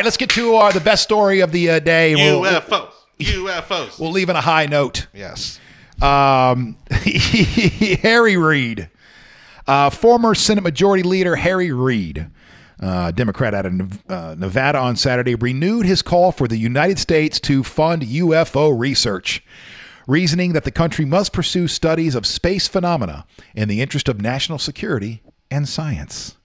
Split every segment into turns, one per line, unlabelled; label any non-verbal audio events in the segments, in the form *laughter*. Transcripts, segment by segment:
right, let's get to uh, the best story of the uh, day. We'll,
UFOs. UFOs.
we'll leave on a high note.
yes.
Um, *laughs* Harry Reid, uh, former Senate Majority Leader Harry Reid, uh, Democrat out of uh, Nevada on Saturday, renewed his call for the United States to fund UFO research, reasoning that the country must pursue studies of space phenomena in the interest of national security and science.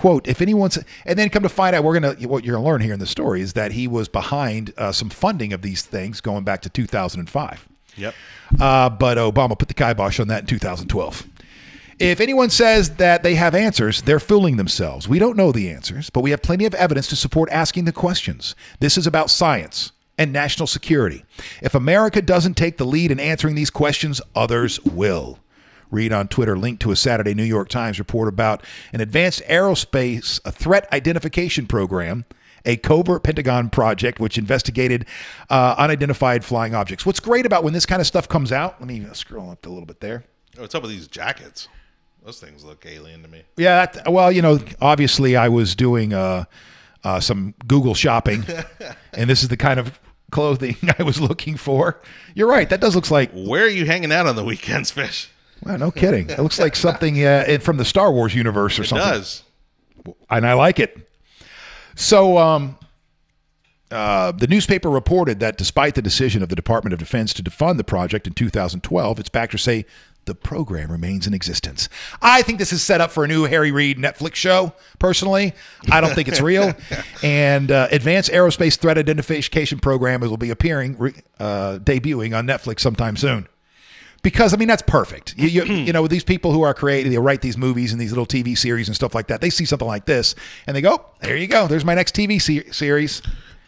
Quote, if anyone's, and then come to find out, we're going to, what you're going to learn here in the story is that he was behind uh, some funding of these things going back to 2005.
Yep.
Uh, but Obama put the kibosh on that in 2012. If anyone says that they have answers, they're fooling themselves. We don't know the answers, but we have plenty of evidence to support asking the questions. This is about science and national security. If America doesn't take the lead in answering these questions, others will. Reid on Twitter, linked to a Saturday New York Times report about an advanced aerospace threat identification program, a covert Pentagon project which investigated uh, unidentified flying objects. What's great about when this kind of stuff comes out, let me scroll up a little bit there.
Oh, what's up with these jackets? Those things look alien to me.
Yeah, that, well, you know, obviously I was doing uh, uh, some Google shopping, *laughs* and this is the kind of clothing *laughs* I was looking for. You're right. That does looks like
Where are you hanging out on the weekends, Fish?
Well, no kidding. It looks like something uh, from the Star Wars universe or
It
something.
does.
and I like it. So, um, uh, the newspaper reported that despite the decision of the Department of Defense to defund the project in 2012, its backers say the program remains in existence. I think this is set up for a new Harry Reid Netflix show. Personally, I don't think it's real. *laughs* and uh, Advanced Aerospace Threat Identification Program is will be appearing, re- uh, debuting on Netflix sometime soon because I mean that's perfect. You, you, *clears throat* you know these people who are creating, they write these movies and these little TV series and stuff like that. They see something like this and they go, "There you go. There's my next TV se- series."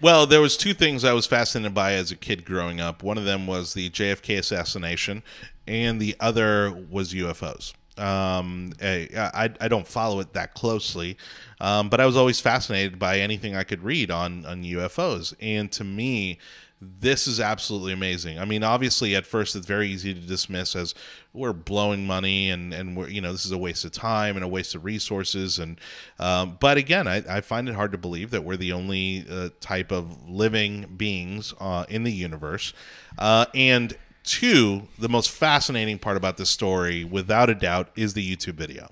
Well, there was two things I was fascinated by as a kid growing up. One of them was the JFK assassination, and the other was UFOs. Um, I, I, I don't follow it that closely, um, but I was always fascinated by anything I could read on on UFOs. And to me, this is absolutely amazing. I mean, obviously, at first, it's very easy to dismiss as we're blowing money and and we're you know this is a waste of time and a waste of resources. And um, but again, I, I find it hard to believe that we're the only uh, type of living beings uh, in the universe. Uh, and two, the most fascinating part about this story, without a doubt, is the YouTube video.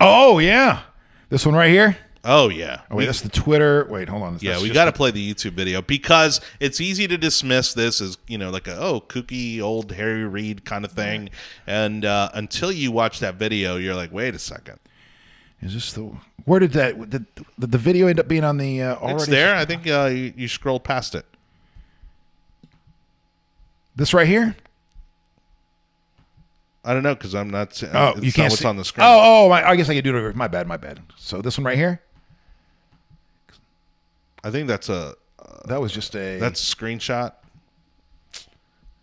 Oh yeah, this one right here.
Oh yeah.
Oh wait, that's the Twitter. Wait, hold on.
Yeah, we got to play the YouTube video because it's easy to dismiss this as you know like a oh kooky old Harry Reid kind of thing, and uh, until you watch that video, you're like, wait a second,
Is this the? Where did that? Did, did the video end up being on the uh, already?
it's there. I think uh, you, you scrolled past it.
This right here.
I don't know because I'm not.
Oh, you can't
not what's
see.
on the screen.
Oh, oh, my, I guess I can do it. My bad, my bad. So this one right here.
I think that's a
That was just a.
that's a screenshot.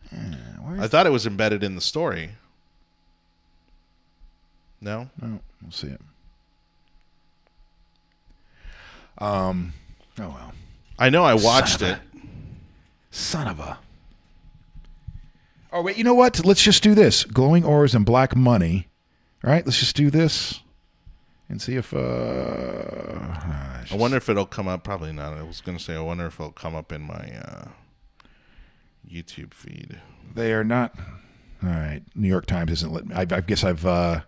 where
I thought it was embedded in the story. No,
No, we'll see it. Um. Oh well.
I know I watched
Son
it.
Son of a. Oh wait, you know what? Let's just do this: glowing auras and black money. All right, let's just do this and see if. uh ah,
I wonder if it'll come up. Probably not. I was going to say I wonder if it'll come up in my uh, YouTube feed.
They are not. All right, New York Times isn't let me. I, I guess I've. uh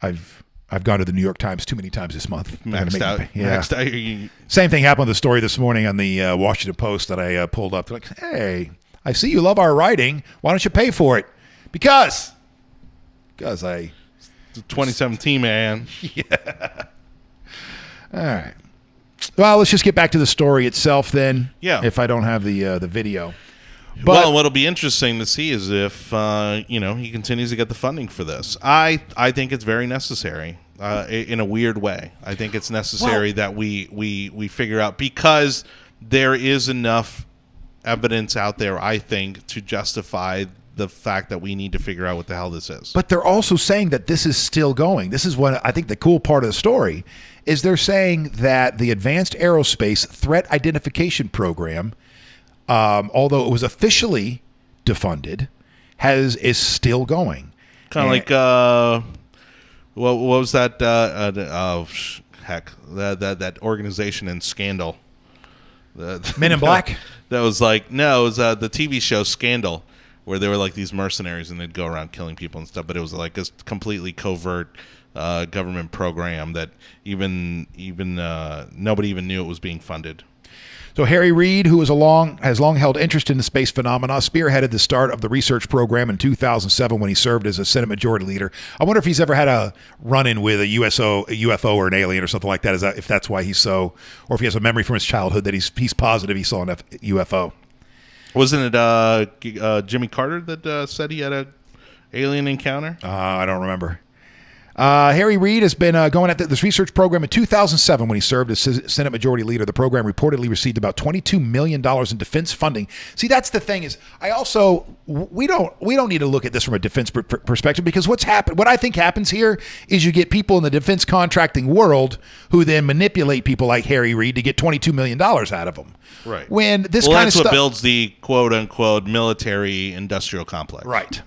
I've. I've gone to the New York Times too many times this month.
Maxed out.
Yeah.
Maxed out.
Same thing happened with the story this morning on the uh, Washington Post that I uh, pulled up. They're like, hey, I see you love our writing. Why don't you pay for it? Because, because I.
2017, man. *laughs* yeah.
All right. Well, let's just get back to the story itself then.
Yeah.
If I don't have the uh, the video. But
well, what'll be interesting to see is if uh, you know he continues to get the funding for this. I I think it's very necessary uh, in a weird way. I think it's necessary that we we we figure out because there is enough evidence out there. I think to justify the fact that we need to figure out what the hell this is.
But they're also saying that this is still going. This is what I think the cool part of the story is they're saying that the Advanced Aerospace Threat Identification Program, um, although it was officially defunded, has is still going.
kind of like uh, what, what was that? Uh, uh, oh heck, that that that organization in Scandal. The,
Men in Black? *laughs*
That was like no, it was uh, the TV show Scandal, where they were like these mercenaries and they'd go around killing people and stuff. But it was like a completely covert uh, government program that even even uh, nobody even knew it was being funded.
So Harry Reid, who long has long held interest in the space phenomena, spearheaded the start of the research program in 2007 when he served as a Senate Majority Leader. I wonder if he's ever had a run-in with a USO, a UFO, or an alien or something like that. Is that if that's why he's so, or if he has a memory from his childhood that he's he's positive he saw an F- UFO.
Wasn't it uh, uh, Jimmy Carter that uh, said he had a alien encounter?
Uh, I don't remember. Uh, Harry Reid has been uh, going at this research program in 2007 when he served as Senate Majority Leader. The program reportedly received about 22 million dollars in defense funding. See, that's the thing is, I also we don't we don't need to look at this from a defense per- per- perspective because what's happened, what I think happens here is you get people in the defense contracting world who then manipulate people like Harry Reid to get 22 million dollars out of them.
Right.
When this
well,
kind
that's
of
what
stuff,
builds the quote unquote military industrial complex.
Right.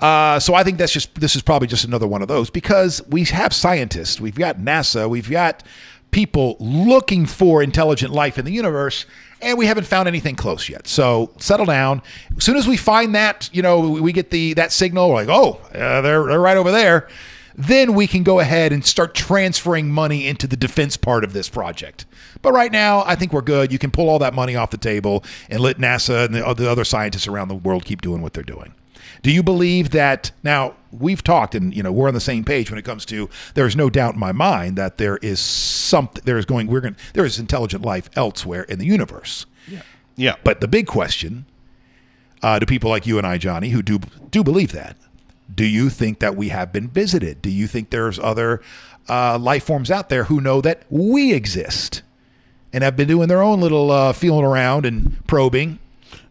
Uh, so I think that's just this is probably just another one of those because we have scientists, we've got NASA, we've got people looking for intelligent life in the universe, and we haven't found anything close yet. So settle down. As soon as we find that, you know, we get the that signal, like, oh, uh, they're they're right over there. Then we can go ahead and start transferring money into the defense part of this project. But right now, I think we're good. You can pull all that money off the table and let NASA and the other scientists around the world keep doing what they're doing. Do you believe that now we've talked and you know we're on the same page when it comes to there is no doubt in my mind that there is something there is going we're going there is intelligent life elsewhere in the universe.
Yeah. Yeah.
But the big question uh, to people like you and I, Jonny, who do do believe that, do you think that we have been visited? Do you think there's other uh, life forms out there who know that we exist and have been doing their own little uh, feeling around and probing?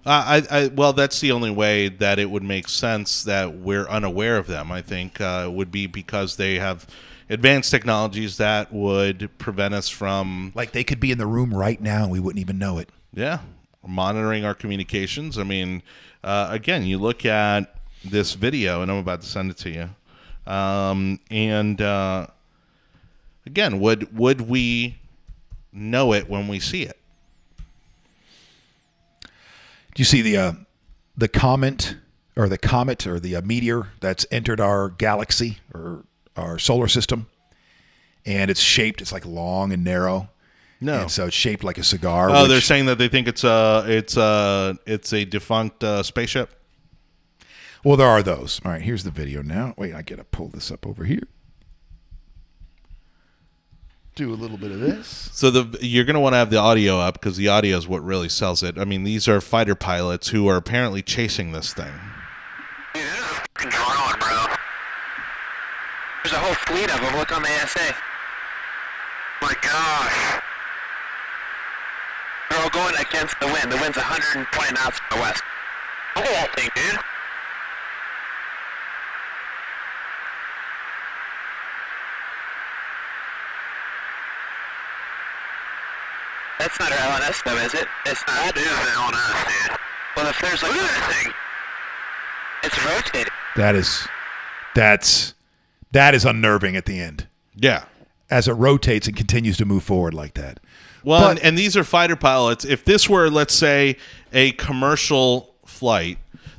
Uh, I, I, well, that's the only way that it would make sense that we're unaware of them. I think uh, would be because they have advanced technologies that would prevent us from,
Like they could be in the room right now and we wouldn't even know it.
yeah, monitoring our communications. I mean, uh, again, you look at this video, and I'm about to send it to you, um, and uh, again, would would we know it when we see it?
Do you see the uh, the comment or the comet or the uh, meteor that's entered our galaxy or our solar system? And it's shaped. It's like long and narrow.
No.
And so it's shaped like a cigar.
Oh,
which-
they're saying that they think it's a it's a it's a defunct uh, spaceship.
Well, there are those. All right, here's the video now. Wait, I gotta pull this up over here. Do a little bit of this.
So the you're going to want to have the audio up because the audio is what really sells it. I mean, these are fighter pilots who are apparently chasing this thing.
Dude, this is fucking drawn, bro. There's a whole fleet of them. Look on the ASA. My gosh. They're all going against the wind. The wind's 120 knots from the west. Look at that thing, dude. That's not our LNS though, is it? It's not. That is the LNS, dude. Well, if there's like... Look at that thing. It's rotating.
That is, that's, that is unnerving at the end
Yeah.
as it rotates and continues to move forward like that.
Well,
But-
and, and these are fighter pilots. If this were, let's say, a commercial flight,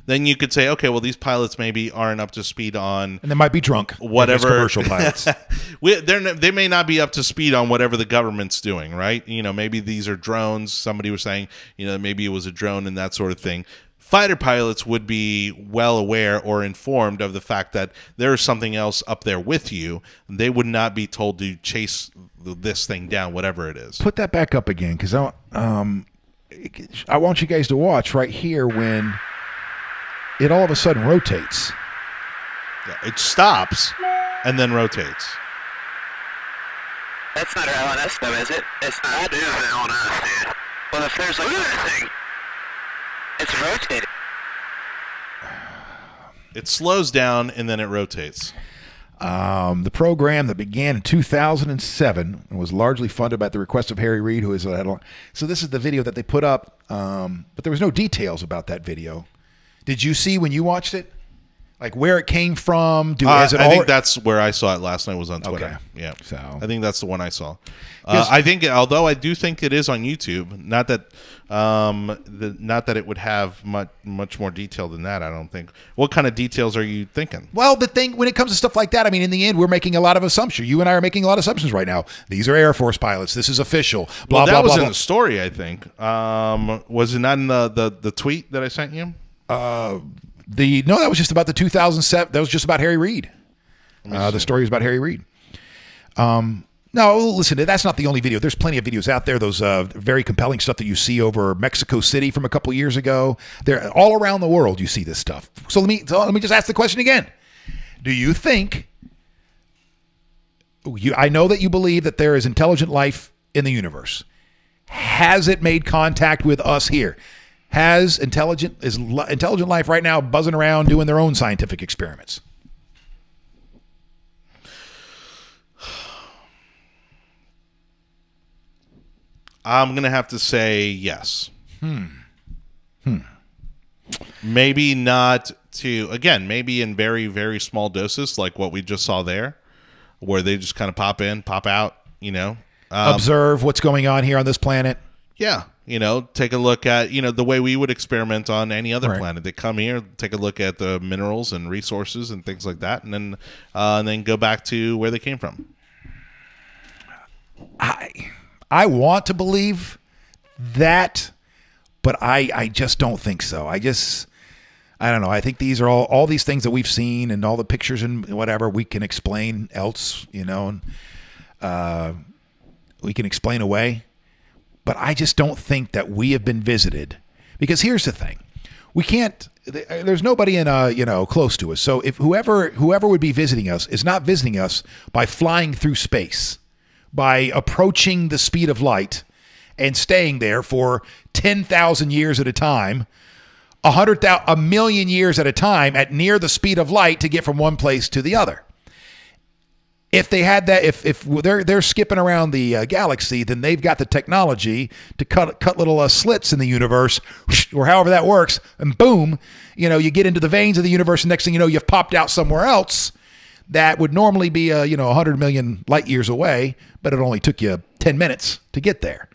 then you could say, okay, well, these pilots maybe aren't up to speed on
And they might be drunk.
whatever
commercial pilots. *laughs*
we, they're, they may not be up to speed on whatever the government's doing, right? You know, maybe these are drones. Somebody was saying, you know, maybe it was a drone and that sort of thing. Fighter pilots would be well aware or informed of the fact that there is something else up there with you. They would not be told to chase this thing down, whatever it is.
Put that back up again because I, um, I want you guys to watch right here when it all of a sudden rotates.
Yeah, It stops and then rotates.
That's not our LNS though, is it? It's not. That is the LNS, dude. Well, if there's like... Look at that thing. It's rotating.
It slows down and then it rotates.
Um, the program that began in 2007 and was largely funded by the request of Harry Reid, who is a so this is the video that they put up, um, but there was no details about that video. Did you see when you watched it Like where it came from? Do
Uh,
it
I think that's where I saw it last night. Was on Twitter.
Okay.
Yeah.
So-
I think that's the one I saw. Uh, I think, although I do think it is on YouTube. Not that, um, the, not that it would have much much more detail than that. I don't think. What kind of details are you thinking?
well, the thing when it comes to stuff like that, I mean, in the end, we're making a lot of assumptions. You and I are making a lot of assumptions right now. These are Air Force pilots. This is official. Blah
well, that
blah
was
blah.
in
blah.
the story. I think. Um, was it not in the, the the tweet that I sent you?
The no, that was just about the 2007. That was just about Harry Reid. Uh, the story was about Harry Reid. Um, no, listen, that's not the only video. There's plenty of videos out there. Those uh, very compelling stuff that you see over Mexico City from a couple years ago. They're all around the world. You see this stuff. So let me so let me just ask the question again. Do you think? You, I know that you believe that there is intelligent life in the universe. Has it made contact with us here? Has intelligent is intelligent life right now buzzing around doing their own scientific experiments?
I'm gonna have to say yes. Hmm. Hmm. Maybe not to again. Maybe in very very small doses, like what we just saw there, where they just kind of pop in, pop out. You know. Um,
Observe what's going on here on this planet.
yeah. You know, take a look at you know the way we would experiment on any other
Right.
planet. They come here, take a look at the minerals and resources and things like that, and then uh, and then go back to where they came from.
I I want to believe that, but I I just don't think so. I just I don't know. I think these are all all these things that we've seen and all the pictures and whatever we can explain else, you know, and uh, we can explain away. But I just don't think that we have been visited because here's the thing: we can't. There's nobody in uh you know close to us. So if whoever whoever would be visiting us is not visiting us by flying through space, by approaching the speed of light and staying there for ten thousand years at a time, a hundred a million years at a time at near the speed of light to get from one place to the other if they had that, if if they're they're skipping around the uh, galaxy, then they've got the technology to cut cut little uh, slits in the universe, *laughs* or however that works, and boom, you know, you get into the veins of the universe, and next thing you know, you've popped out somewhere else that would normally be uh, you know 100 million light years away, but it only took you 10 minutes to get there.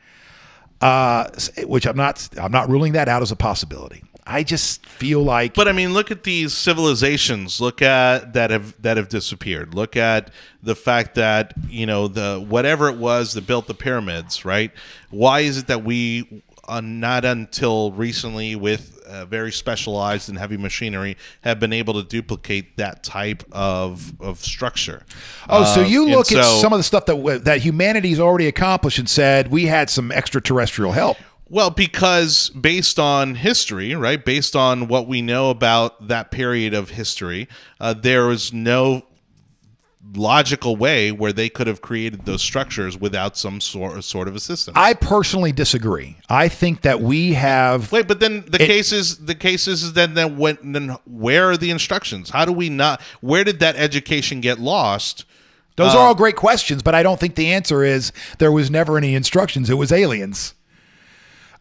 Uh, which I'm not I'm not ruling that out as a possibility. I just feel like
But I mean, look at these civilizations. Look at that have that have disappeared. Look at the fact that you know the whatever it was that built the pyramids. Right? Why is it that we uh, not until recently with uh, very specialized and heavy machinery have been able to duplicate that type of of structure?
Oh, so
Uh,
you look at
so-
some of the stuff that that humanity's already accomplished and said we had some extraterrestrial help.
Well, because based on history, right, based on what we know about that period of history, uh, there was no logical way where they could have created those structures without some sort sort of assistance.
I personally disagree. I think that we have
Wait, but then the case is the cases is then then when then where are the instructions? How do we not? Where did that education get lost?
those
Uh,
are all great questions, but I don't think the answer is there was never any instructions. It was aliens.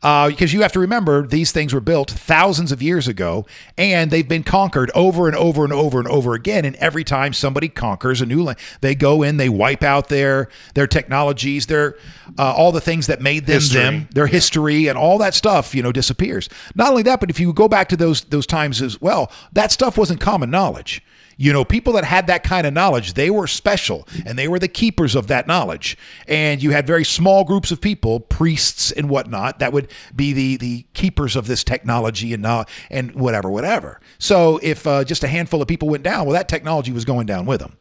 Uh, because you have to remember these things were built thousands of years ago and they've been conquered over and over and over and over again. And every time somebody conquers a new land they go in they wipe out their their technologies their uh, all the things that made them
History.
them their history and all that stuff you know disappears. Not only that but if you go back to those those times as well that stuff wasn't common knowledge you know, people that had that kind of knowledge, they were special and they were the keepers of that knowledge. And you had very small groups of people, priests and whatnot, that would be the the keepers of this technology and uh, and whatever, whatever. So if uh, just a handful of people went down, well, that technology was going down with them.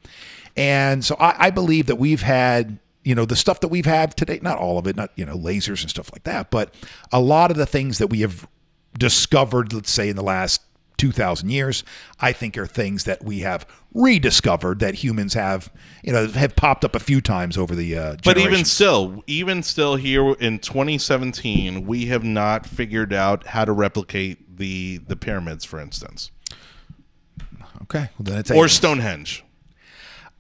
And so I, I believe that we've had you know the stuff that we've had today not all of it not you know lasers and stuff like that but a lot of the things that we have discovered let's say in the last 2000 years i think are things that we have rediscovered that humans have you know have popped up a few times over the uh
But even still, even still here in 2017, we have not figured out how to replicate the the pyramids, for instance,
okay well then it's
or. Stonehenge.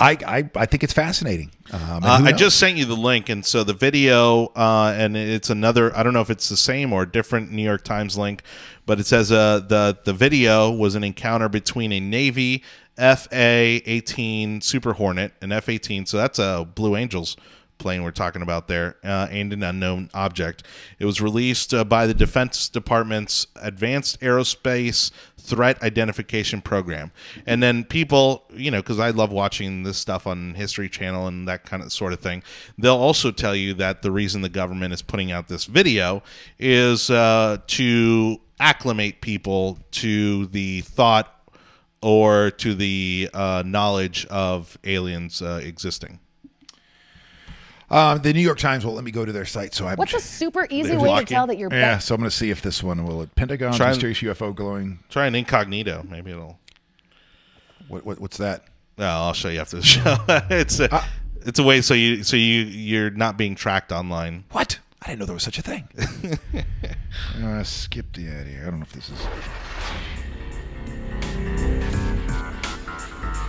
I, I, I think it's fascinating. Um,
Uh, I just sent you the link, and so the video, uh, and it's another. I don't know if it's the same or different New York Times link, but it says uh, the the video was an encounter between a Navy FA-18 Super Hornet, an F-18. So that's a Blue Angels plane we're talking about there, uh, and an unknown object. It was released uh, by the Defense Department's Advanced Aerospace Threat Identification Program. And then people, you know, because I love watching this stuff on History Channel and that kind of sort of thing, they'll also tell you that the reason the government is putting out this video is uh, to acclimate people to the thought or to the uh, knowledge of aliens uh, existing.
Um, the New York Times won't let me go to their site, so I'm.
What's a super easy way
blocking.
to tell that you're
yeah,
bet-
so I'm going to see if this one will. At Pentagon
Try and-
mysterious UFO glowing.
Try an incognito. Maybe it'll.
What, what what's that?
No, I'll show you after the *laughs* show. it's a, it's a way so you so you you're not being tracked online.
What? I didn't know there was such a thing. *laughs* uh, skip the ad here. I don't know if this is.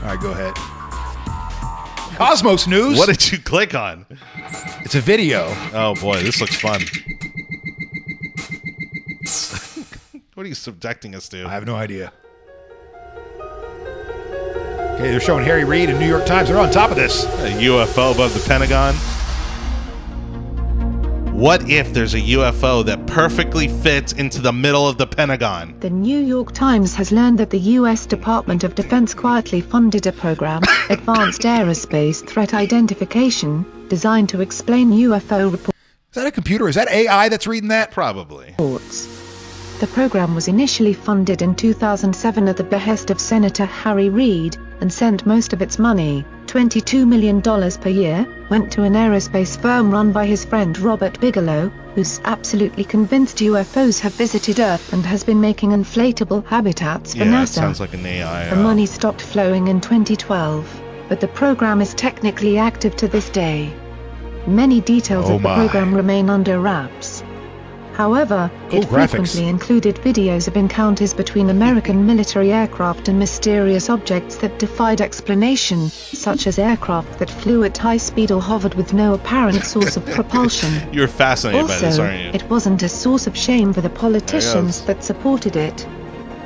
All right, go ahead. Cosmos News.
What did you click on?
it's a video.
Oh boy, this looks fun. *laughs* what are you subjecting us to?
I have no idea. Okay, they're showing Harry Reid and New York Times. They're on top of this.
A UFO above the Pentagon. What if there's a UFO that perfectly fits into the middle of the Pentagon?
The New York Times has learned that the U.S. Department of Defense quietly funded a program, *laughs* Advanced Aerospace Threat Identification, designed to explain UFO reports.
Is that a computer? Is that AI that's reading that?
Probably.
reports. The program was initially funded in 2007 at the behest of Senator Harry Reid, and sent most of its money, $22 million per year, went to an aerospace firm run by his friend Robert Bigelow, who's absolutely convinced UFOs have visited Earth and has been making inflatable habitats for
Yeah,
NASA.
sounds like an AI.
The
uh,
money stopped flowing in 2012, but the program is technically active to this day. Many details
Oh
of the program remain under wraps. However,
Cool
it
graphics.
frequently included videos of encounters between American military aircraft and mysterious objects that defied explanation, such as aircraft that flew at high speed or hovered with no apparent *laughs* source of propulsion.
You're fascinated by this, aren't you?
it wasn't a source of shame for the politicians that supported it.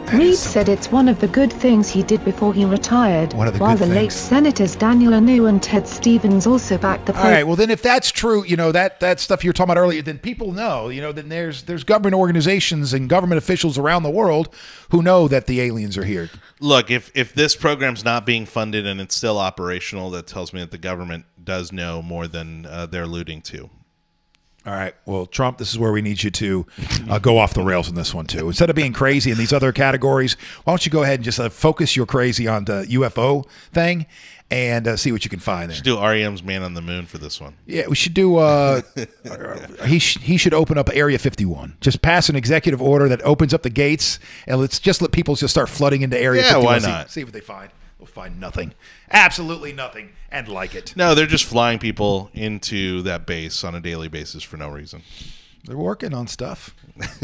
That
Reid said it's one of the good things he did before he retired,
One of the
while
good
the late. Senators Daniel Inouye and Ted Stevens also backed the
All right. Well, then, if that's true, you know that that stuff you were talking about earlier, then people know. You know, then there's there's government organizations and government officials around the world who know that the aliens are here.
Look, if if this program's not being funded and it's still operational, that tells me that the government does know more than uh, they're alluding to.
All right. Well, Trump, this is where we need you to uh, go off the rails in this one too. Instead of being crazy in these other categories, why don't you go ahead and just uh, focus your crazy on the UFO thing and uh, see what you can find there.
Do REM's Man on the Moon for this one?
Yeah, we should do. Uh, *laughs* he sh- he should open up Area 51. Just pass an executive order that opens up the gates, and let's just let people just start flooding into Area
Yeah,
51.
why
see-
not?
See, what they find. They'll find nothing, absolutely nothing, and like it.
No, they're just flying people into that base on a daily basis for no reason.
They're working on stuff. *laughs*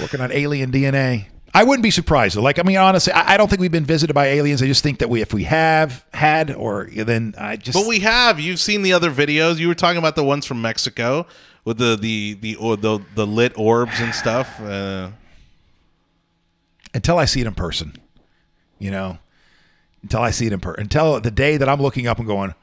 working on alien DNA. I wouldn't be surprised though. Like, I mean, honestly, I, I don't think we've been visited by aliens. I just think that we, if we have had, or then I just.
But we have. You've seen the other videos. You were talking about the ones from Mexico with the the the or the, the lit orbs and stuff. Uh,
until I see it in person, you know, until I see it in person, until the day that I'm looking up and going,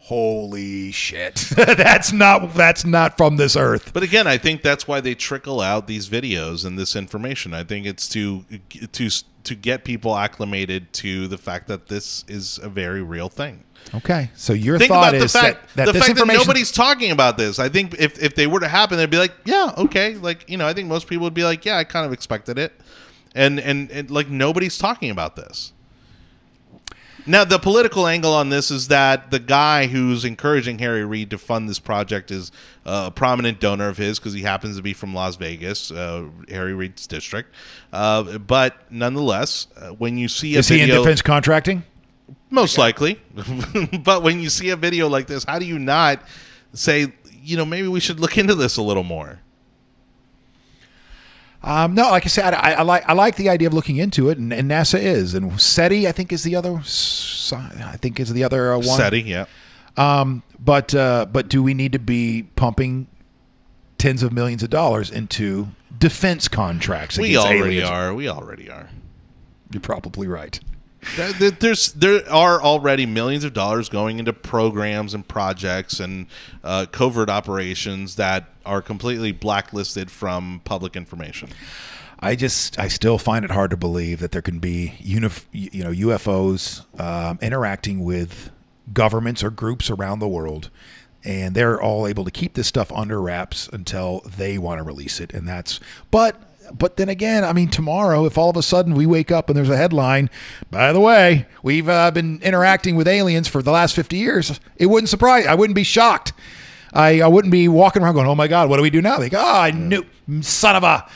holy shit, *laughs* that's not that's not from this earth.
but again, I think that's why they trickle out these videos and this information. I think it's to to to get people acclimated to the fact that this is a very real thing.
Okay, so your
Think
thought
about the
is
fact
that, that
the
this
fact that nobody's talking about this. I think if if they were to happen, they'd be like, yeah, okay, like you know, I think most people would be like, yeah, I kind of expected it, and and, and like nobody's talking about this. Now, the political angle on this is that the guy who's encouraging Harry Reid to fund this project is uh, a prominent donor of his because he happens to be from Las Vegas, uh, Harry Reid's district. Uh, but nonetheless, uh, when you see a video
is he in defense contracting?
most likely. *laughs* but when you see a video like this, how do you not say, you know, maybe we should look into this a little more?
Um, no, like I said, I, I like I like the idea of looking into it, and, and NASA is, and SETI I think is the other I think, is the other uh, one.
SETI, yeah.
But uh, but do we need to be pumping tens of millions of dollars into defense contracts?
We already
aliens?
are. We already are.
You're probably right.
There- there- There's there are already millions of dollars going into programs and projects and uh, covert operations that are completely blacklisted from public information.
I just I still find it hard to believe that there can be unif- you know UFOs um, interacting with governments or groups around the world, and they're all able to keep this stuff under wraps until they want to release it, and that's but. But then again, I mean, tomorrow, if all of a sudden we wake up and there's a headline, by the way, we've uh, been interacting with aliens for the last 50 years, it wouldn't surprise. I wouldn't be shocked. I, I wouldn't be walking around going, "Oh my God, what do we do now?" They go, "Oh, I knew, son of a."